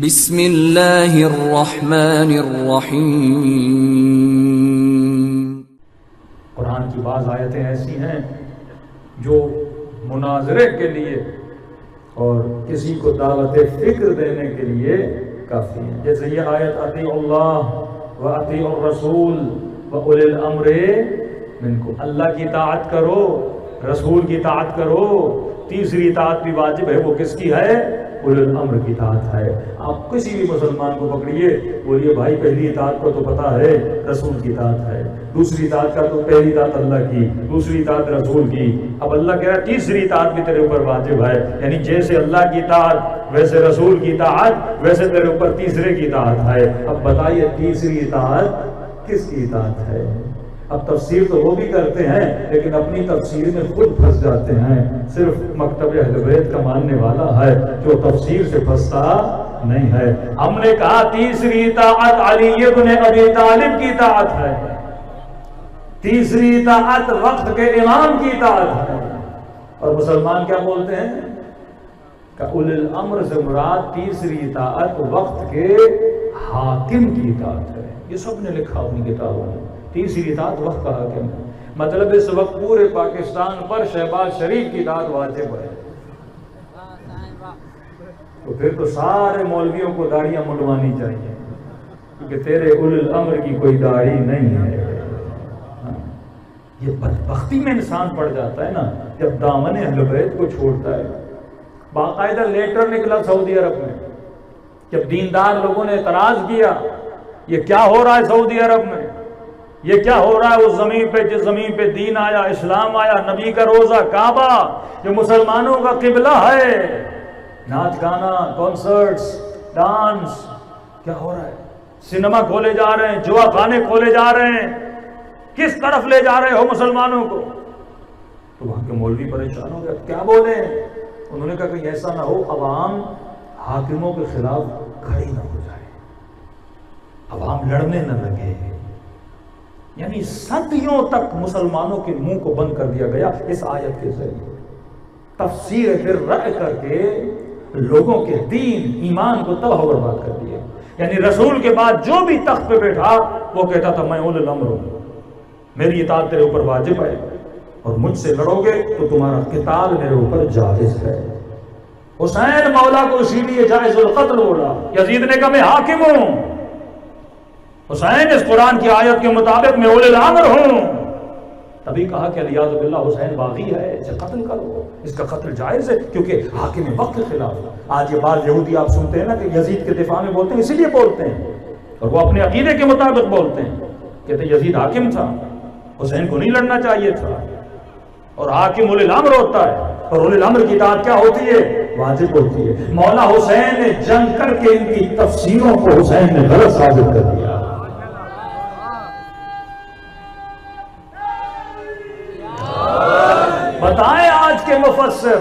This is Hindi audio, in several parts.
बिस्मिल्लाहिर्रहमानिर्रहीम। की बाज़ आयतें ऐसी जो मुनाजरे के लिए और किसी को दावत फ़िक्र देने के लिए काफ़ी है। जैसे ये आयत अती अल्लाह व अती रसूल व उलिल अम्रे मिनको अल्लाह की ताअत करो, रसूल की ताअत करो, तीसरी ताअत भी वाजिब है, वो किसकी है? उलुल अम्र की इतात है। आप किसी भी मुसलमान को पकड़िए, बोलिए, भाई, पहली इतात को तो पता है, रसूल की इतात है। दूसरी इतात का तो पहली इतात अल्लाह की, दूसरी इतात रसूल की। अब अल्लाह कह रहा है, तीसरी इतात भी तेरे ऊपर वाजिब है। यानी जैसे अल्लाह की इतात वैसे रसूल की इतात वैसे तेरे ऊपर तीसरे की इतात है। अब बताइए, तीसरी इतात किसकी इतात है? अब तफसीर तो वो भी करते हैं, लेकिन अपनी तफसीर में खुद फंस जाते हैं। सिर्फ़ मकतब अहलबैत का मानने वाला है, जो तफसीर से फंसता नहीं है। हमने कहा तीसरी ताकत अली इब्न तालिब की ताकत है। तीसरी ताकत वक्त के इमाम की ताकत है। और मुसलमान क्या बोलते हैं? अम्र से मुराद तीसरी ताकत वक्त के हाकिम की ताकत है। ये सबने लिखा अपनी किताबों में। तीसरी इतात वक्त का हाकिम है मतलब इस वक्त पूरे पाकिस्तान पर शहबाज शरीफ की इतात वाजिब है। तो फिर तो सारे मौलवियों को दाढ़ियाँ मुंडवानी चाहिए, क्योंकि तेरे उल अमर की कोई दाढ़ी नहीं है। हाँ। ये बदबख्ती में इंसान पड़ जाता है ना, जब दामन अहलबैत को छोड़ता है। बाकायदा लेटर निकला सऊदी अरब में, जब दीनदार लोगों ने एतराज़ किया, ये क्या हो रहा है सऊदी अरब में? ये क्या हो रहा है उस ज़मीन पे, जिस ज़मीन पे दीन आया, इस्लाम आया, नबी का रोजा, काबा जो मुसलमानों का किबला है। नाच गाना कॉन्सर्ट्स डांस क्या हो रहा है? सिनेमा खोले जा रहे हैं, जुआ खाने खोले जा रहे हैं। किस तरफ़ ले जा रहे हो मुसलमानों को? तो वहाँ के मौलवी परेशान हो गए क्या बोले? उन्होंने कहा कि ऐसा ना हो, अवाम हाकिमों के खिलाफ खड़ी ना हो जाए। अवाम लड़ने न लगे। यानी सदियों तक मुसलमानों के मुँह को बंद कर दिया गया इस आयत के ज़रिए। तफसीर फिर रह करके लोगों के दीन, ईमान को तबाह बर्बाद कर दिया यानी रसूल के बाद जो भी तख्त पे बैठा, वो कहता था, मैं उल अमर हूँ। मेरी इतात तेरे ऊपर वाजिब है और मुझसे लड़ोगे तो तुम्हारा किताल मेरे ऊपर जायज़ है। हुसैन मौला को इसीलिए जायज़ कत्ल बोला, यजीद ने कहा, मैं हाकिम हूँ। हुसैन इस कुरान की आयत के मुताबिक मैं आमर हूँ। तभी कहा कि अलियाजुबिल्ला हुसैन बागी है, इसे कत्ल करो। इसका कत्ल जायज़ है, क्योंकि हाकिम वक्त के खिलाफ आज ये बात यहूदी आप सुनते हैं ना कि यजीद के दिफा में बोलते हैं, इसीलिए बोलते हैं। और वो अपने अकीदे के मुताबिक बोलते हैं, कहते यजीद हाकिम था, हुसैन को नहीं लड़ना चाहिए था। और हाकिम उल अमर होता है, और उल अमर की दाद क्या होती है? वाजिब होती है। मौला हुसैन ने जंग करके इनकी तफसीरों को हुसैन ने गलत साबित कर दिया बताएँ आज के मुफसर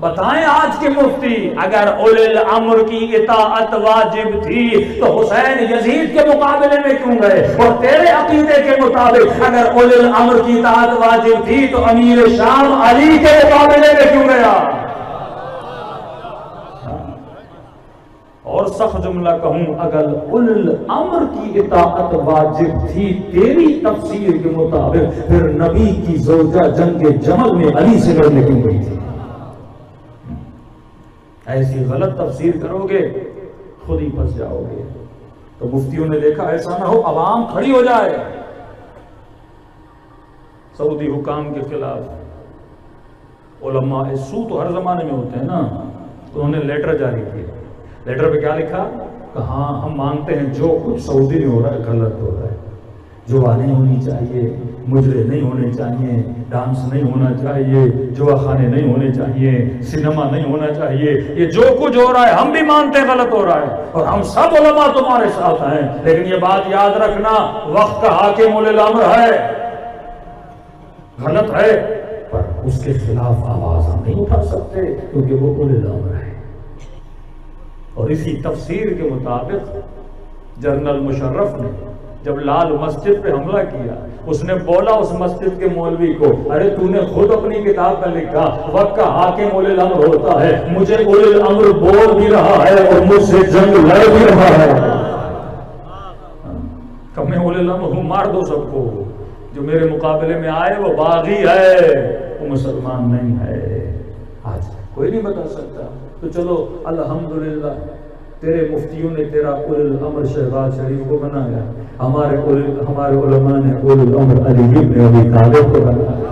बताएँ आज के मुफ्ती, अगर उलिल अमर की इताअत वाजिब थी तो हुसैन यजीद के मुकाबले में क्यों गए? और तेरे अकीदे के मुताबिक, अगर उलिल अमर की इताअत वाजिब थी तो अमीर शाम अली के मुकाबले में क्यों गया? और सख्त जुमला कहूँ, अगर उल अमर की इताअत वाजिब थी, तेरी तफसीर के मुताबिक, फिर नबी की जोजा जंग जमल में अली से लड़ने क्यों गई थी? ऐसी गलत तफसीर करोगे, खुद ही फंस जाओगे। तो मुफ्तियों ने देखा, ऐसा ना हो आवाम खड़ी हो जाए। सऊदी हुकाम के खिलाफ उलमा सू तो हर जमाने में होते हैं ना तो उन्होंने लेटर जारी किया। लेटर पे क्या लिखा? हाँ हम मानते हैं जो कुछ सऊदी में हो रहा है, गलत हो रहा है। जुआ नहीं होनी चाहिए, मुजरे नहीं होने चाहिए, डांस नहीं होना चाहिए जुआ खाने नहीं होने चाहिए, सिनेमा नहीं होना चाहिए। ये जो कुछ हो रहा है, हम भी मानते हैं गलत हो रहा है, और हम सब उलमा तुम्हारे साथ हैं। लेकिन ये बात याद रखना, वक्त का हाकिम अमर है। गलत है, पर उसके खिलाफ आवाज़ हम नहीं उठा सकते, क्योंकि वो अमर है। और इसी तफसीर के मुताबिक जनरल मुशर्रफ ने जब लाल मस्जिद पे हमला किया, उसने बोला उस मस्जिद के मौलवी को, अरे तूने खुद अपनी किताब में लिखा, वक्त का हाकिम उलिल अम्र होता है, मुझे उलिल अम्र बोल भी रहा है और मुझसे जंग लड़ भी रहा है। कमे उलिल अम्र हूँ, मार दो सबको। जो मेरे मुकाबले में आए, वो बागी है, वो मुसलमान नहीं है। आज कोई नहीं बता सकता। तो चलो, अल्हम्दुलिल्लाह। तेरे मुफ्तियों ने तेरा उल अमर शहबाज शरीफ को बनाया। हमारे उल हमारे उलमा ने उल अमर अली को बनाया।